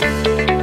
Música